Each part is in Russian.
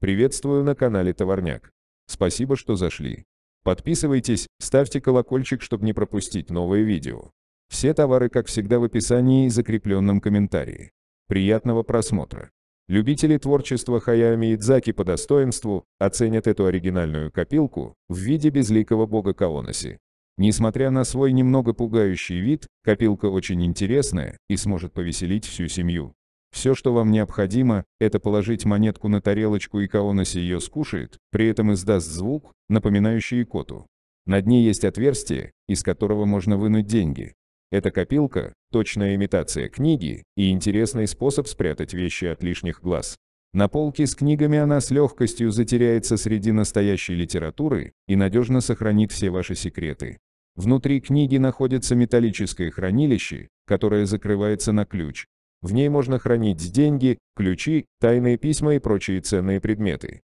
Приветствую на канале Товарняк. Спасибо, что зашли. Подписывайтесь, ставьте колокольчик, чтобы не пропустить новые видео. Все товары, как всегда, в описании и закрепленном комментарии. Приятного просмотра. Любители творчества Хаяо Миядзаки по достоинству оценят эту оригинальную копилку в виде безликого бога Каоноси. Несмотря на свой немного пугающий вид, копилка очень интересная и сможет повеселить всю семью. Все, что вам необходимо, это положить монетку на тарелочку и Каоноси ее скушает, при этом издаст звук, напоминающий икоту. На дне есть отверстие, из которого можно вынуть деньги. Эта копилка – точная имитация книги и интересный способ спрятать вещи от лишних глаз. На полке с книгами она с легкостью затеряется среди настоящей литературы и надежно сохранит все ваши секреты. Внутри книги находится металлическое хранилище, которое закрывается на ключ. В ней можно хранить деньги, ключи, тайные письма и прочие ценные предметы.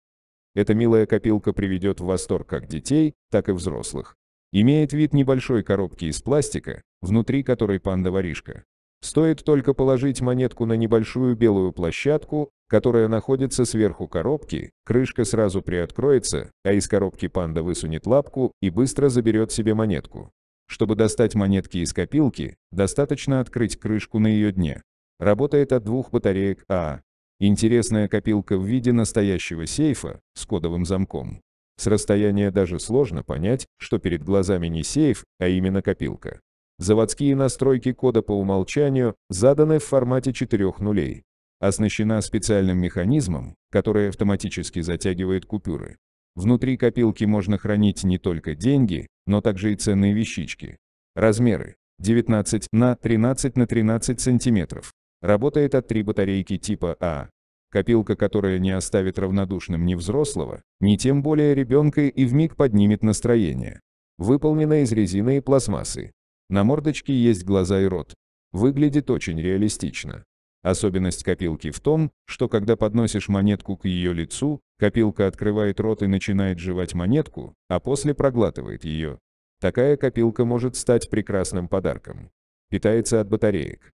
Эта милая копилка приведет в восторг как детей, так и взрослых. Имеет вид небольшой коробки из пластика, внутри которой панда-воришка. Стоит только положить монетку на небольшую белую площадку, которая находится сверху коробки, крышка сразу приоткроется, а из коробки панда высунет лапку и быстро заберет себе монетку. Чтобы достать монетки из копилки, достаточно открыть крышку на ее дне. Работает от двух батареек АА. Интересная копилка в виде настоящего сейфа с кодовым замком. С расстояния даже сложно понять, что перед глазами не сейф, а именно копилка. Заводские настройки кода по умолчанию заданы в формате четырех нулей. Оснащена специальным механизмом, который автоматически затягивает купюры. Внутри копилки можно хранить не только деньги, но также и ценные вещички. Размеры 19 на 13 на 13 сантиметров. Работает от три батарейки типа А. Копилка, которая не оставит равнодушным ни взрослого, ни тем более ребенка и вмиг поднимет настроение. Выполнена из резины и пластмассы. На мордочке есть глаза и рот. Выглядит очень реалистично. Особенность копилки в том, что когда подносишь монетку к ее лицу, копилка открывает рот и начинает жевать монетку, а после проглатывает ее. Такая копилка может стать прекрасным подарком. Питается от батареек.